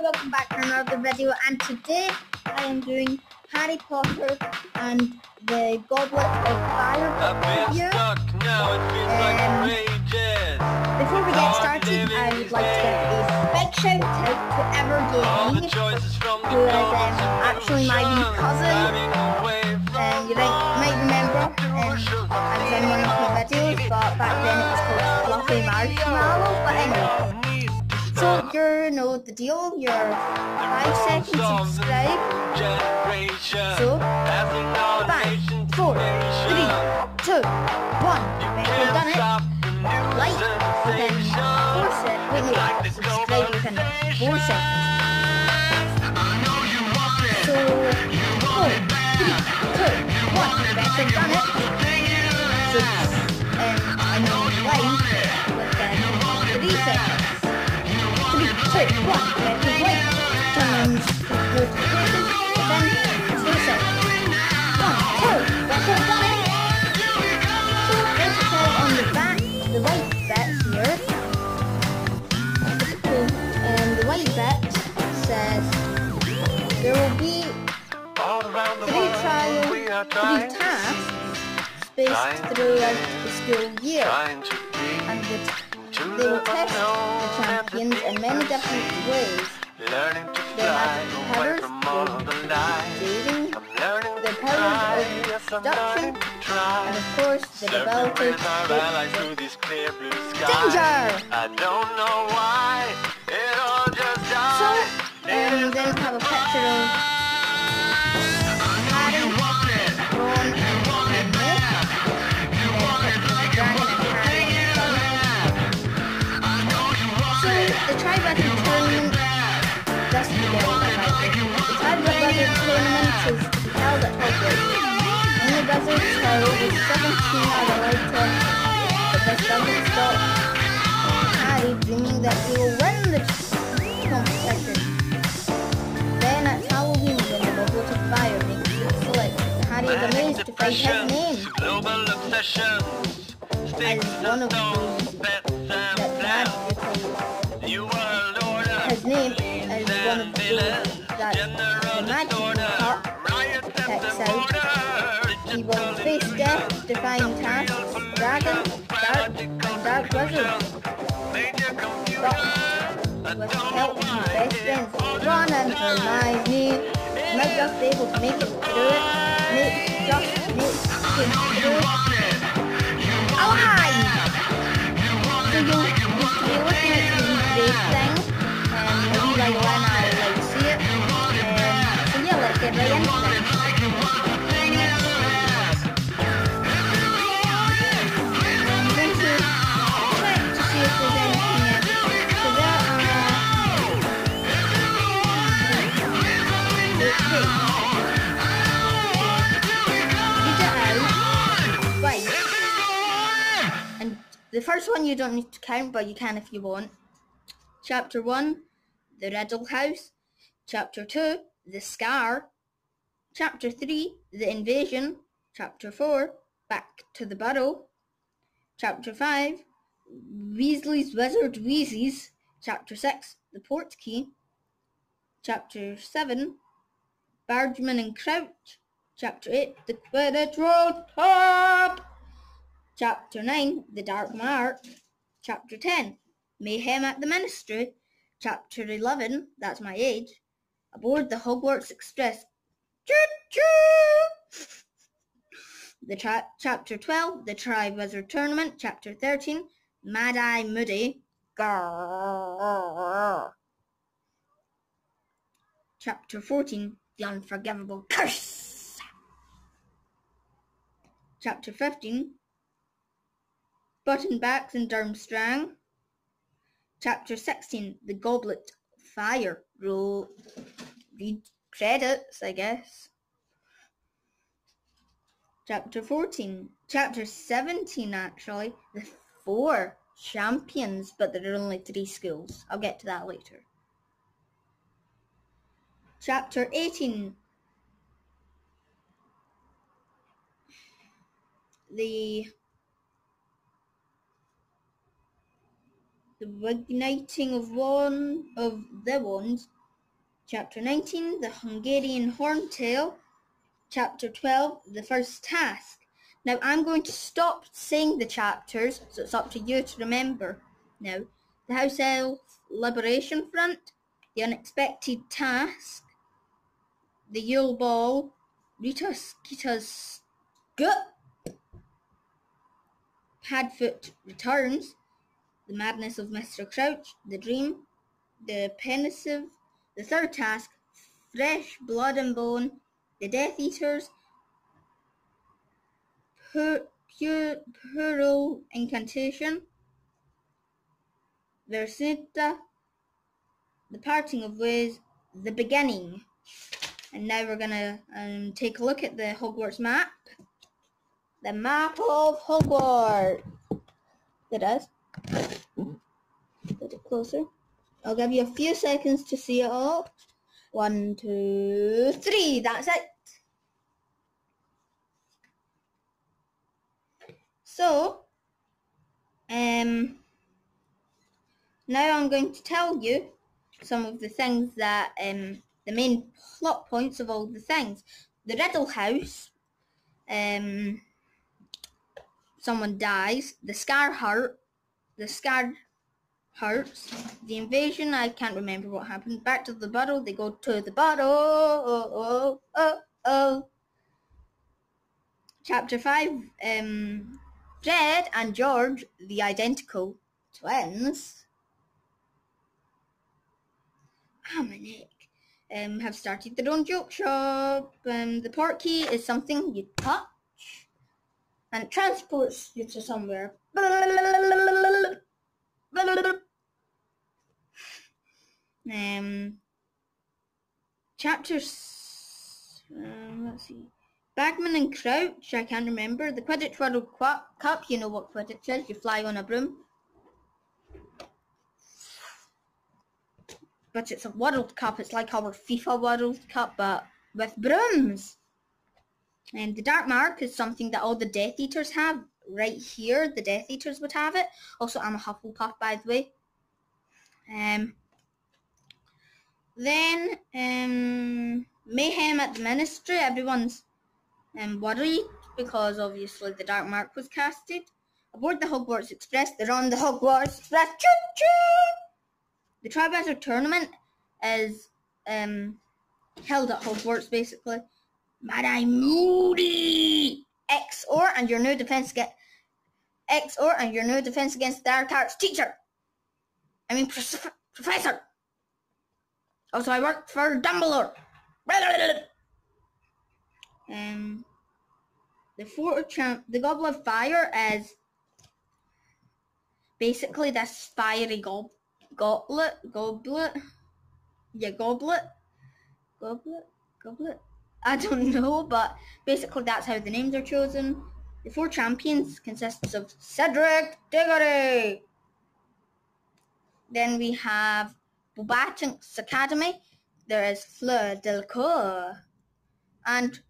welcome back to another video and today I am doing Harry Potter and the Goblet of Fire I've been review. stuck. Now, it feels Um. Before we get started, I would like to give a big shout out to Evergaming choices from the who is um, actually my wee cousin. and you might, might remember um, I was in one of my videos but back then it was called Fluffy Marshmallow but anyway so you know the deal, you're 5 seconds subscribe generation. So, Five, four, three, two, one. Can't you've done it, like, then sensation. four seconds. Wait, no, subscribe within four seconds. So, four, three, two, one. When you've done it, six, um, and then like turn on notifications within two seconds. One, two. When you've done it. On the back, the white bit here, and the white bit says there will be three world, trial, we are three tasks spaced throughout the school year, and the, they will test the and champions in many different ways, Learning to fly away from all of the lies. I'm learning to try. Yes, I'm learning to try. and of course the Surfing ability with our allies to through these clear blue skies. Danger! I don't know why Only wizards who are over 17 are allowed to, but this doesn't Harry dreaming that he will win the competition. Then at Halloween, when the Goblet of Fire makes its selection, Harry is amazed to find his name Global obsessions. As one and of He will face death, defying tasks, dragons, dark, dark. I With help from best friends Ron and Hermione, might just able to make it through it. Make just make it through. Alive! Oh, so you'll be looking at the grade thing, and maybe like when I one you don't need to count, but you can if you want. Chapter 1, The Riddle House. Chapter 2, The Scar. Chapter 3, The Invasion. Chapter 4, Back to the Burrow. Chapter 5, Weasley's Wizard Wheezies. Chapter 6, The Port Key. Chapter 7, Bagman and Crouch. Chapter 8, The Quidditch World Cup. Chapter 9, The Dark Mark. Chapter 10, Mayhem at the Ministry. Chapter 11, That's My Age. Aboard the Hogwarts Express. Choo-choo! The tra- chapter 12, The Tri-Wizard Tournament. Chapter 13, Mad Eye Moody. Grrrr. Chapter 14, The Unforgivable Curse. Chapter 15, Buttonbacks and Durmstrang. Chapter 16, The Goblet Fire. Roll, read credits, I guess. Chapter 14, Chapter 17 actually, The Four Champions, but there are only three schools. I'll get to that later. Chapter 18, the the igniting of one of the wands Chapter 19, The Hungarian Horntail. Chapter 12, The First Task. Now I'm going to stop saying the chapters, so it's up to you to remember. Now, the House Elf Liberation Front, The Unexpected Task, The Yule Ball, Rita Skeeter's Gut, Padfoot Returns, The Madness of Mr. Crouch, The Dream, The Pensieve, The Third Task, Fresh Blood and Bone, The Death Eaters, Pur- Pearl Incantation, Versita, The Parting of Ways, The Beginning. And now we're gonna um, take a look at the Hogwarts map. The map of Hogwarts. It is. Put it closer. I'll give you a few seconds to see it all. One, two, three. That's it. So, um, now I'm going to tell you some of the things that, um, the main plot points of all the things. The Riddle House, um, someone dies. The Scar Heart, the Scar Hearts, the invasion, I can't remember what happened. Back to the bottle, they go to the bottle. Oh, oh, oh, oh. Chapter 5, um, Fred and George, the identical twins, Dominic, um, have started their own joke shop. Um, the port key is something you touch and transports you to somewhere. Um, chapters. Um, let's see. Bagman and Crouch, I can't remember. The Quidditch World Cup, you know what Quidditch is. You fly on a broom. But it's a World Cup. It's like our FIFA World Cup, but with brooms. And the Dark Mark is something that all the Death Eaters have. Right here, the Death Eaters would have it. Also, I'm a Hufflepuff, by the way. Um, then, um, Mayhem at the Ministry. Everyone's um, worried because obviously the Dark Mark was casted. Aboard the Hogwarts Express. They're on the Hogwarts Express. Choo-choo! The Triwizard Tournament is um, held at Hogwarts, basically. Mad-Eye Moody! XOR and your new defense against XOR and your new defense against dark arts teacher. I mean prof- professor. Also, I worked for Dumbledore. Um, the Fort Champ, the Goblet of Fire is basically this fiery gob- goblet, goblet, yeah, goblet, goblet, goblet. I don't know, but basically that's how the names are chosen. The four champions consists of Cedric Diggory. Then we have Bobachink's Academy. There is Fleur Delacour. And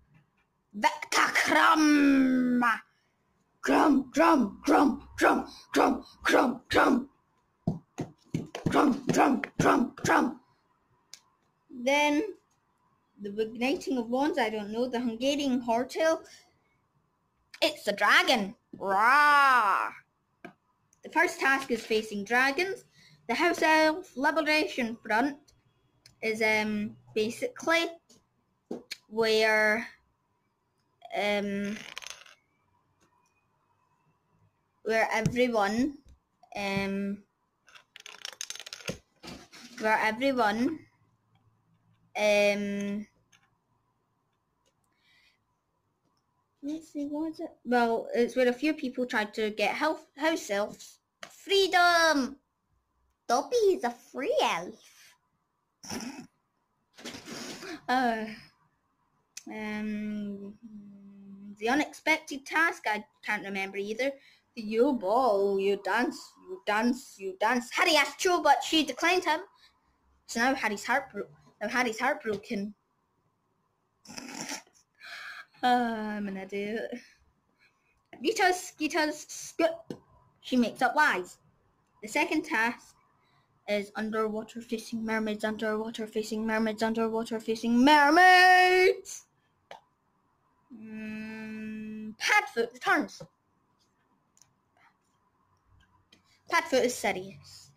Viktor Krum. Krum, drum, drum, drum, drum, drum, drum. Drum, drum, drum, drum. Then the igniting of wands, I don't know. The Hungarian Horntail. It's a dragon. Rah! The first task is facing dragons. The House Elf Liberation Front is um basically where um where everyone um where everyone um let's see what is it? Well it's where a few people tried to get health, house elves freedom Dobby is a free elf. Uh um the unexpected task I can't remember either. The you ball you dance you dance you dance. Harry asked Cho but she declined him. So now Harry's heartbroken now Harry's heartbroken. I'm an idiot Rita's Skeeter's scoop. She makes up lies. The second task is underwater facing mermaids, underwater facing mermaids, underwater facing mermaids. Mm, Padfoot returns. Padfoot is Sirius.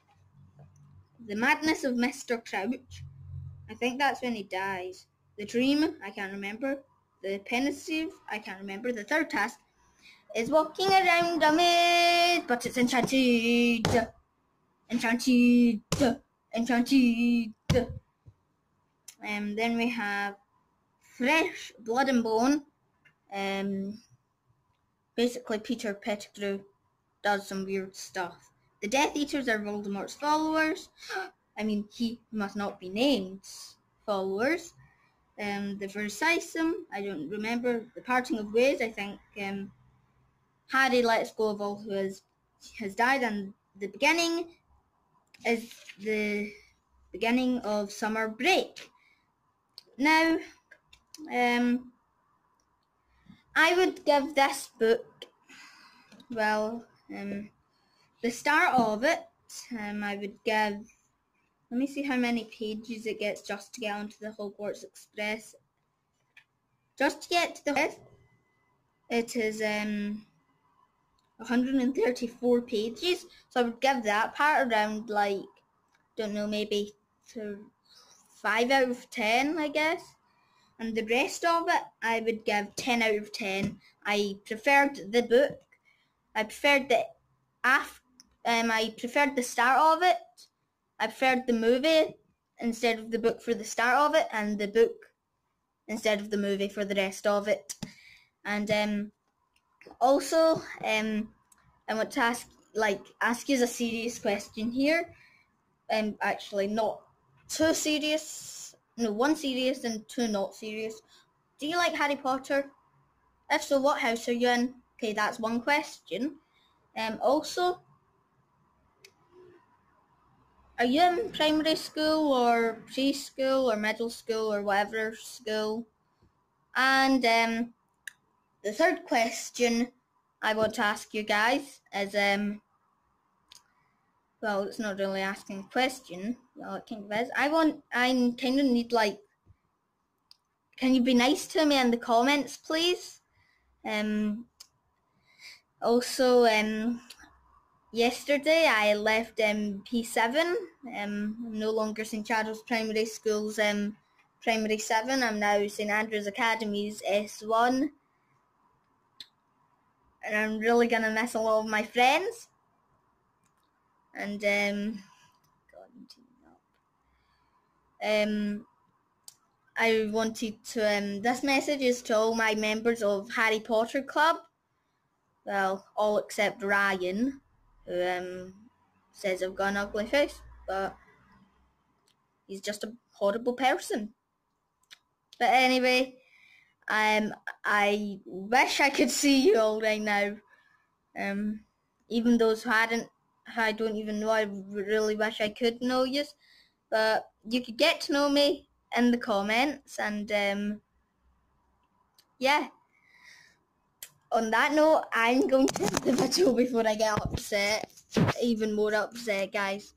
The madness of Mr. Crouch. I think that's when he dies. The dream, I can't remember. The pensieve, I can't remember. The third task is walking around a maze, but it's enchanted. Enchanted. Enchanted. Um, then we have Fresh Blood and Bone. Um, basically, Peter Pettigrew does some weird stuff. The Death Eaters are Voldemort's followers. I mean, he must not be named followers. Um, the Versailles, I don't remember. The Parting of Ways, I think um, Harry lets go of all who has, has died, and the beginning is the beginning of summer break. Now, um, I would give this book, well, um, the start of it, um, I would give. Let me see how many pages it gets just to get onto the Hogwarts Express. Just to get to the it is um 134 pages. So I would give that part around like don't know maybe to five out of ten, I guess. And the rest of it, I would give 10 out of 10. I preferred the book. I preferred the af- um, I preferred the start of it. I preferred the movie instead of the book for the start of it, and the book instead of the movie for the rest of it. And um, also, um, I want to ask, like, ask you a serious question here. Um, actually, not too serious. No, one serious and two not serious. Do you like Harry Potter? If so, what house are you in? Okay, that's one question. Um, also, are you in primary school or preschool or middle school or whatever school? And um, the third question I want to ask you guys is um, well, it's not really asking a question. Well, it kind of is. I want, I kind of need like, can you be nice to me in the comments, please? Um. Also, um, yesterday I left um, P7. Um, I'm no longer St Charles Primary School's um, Primary 7. I'm now St Andrews Academy's S1. And I'm really to miss a lot of my friends. And, um, um, I wanted to, um, this message is to all my members of Harry Potter Club. Well, all except Ryan who um, says I've got an ugly face, but he's just a horrible person. But anyway, um, I wish I could see you all right now. Um, even those who hadn't, I don't even know, I really wish I could know you. But you could get to know me in the comments and um, yeah on that note, I'm going to end the video before I get upset. Even more upset, guys.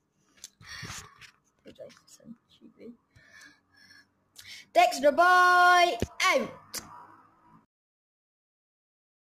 Dexter boy out!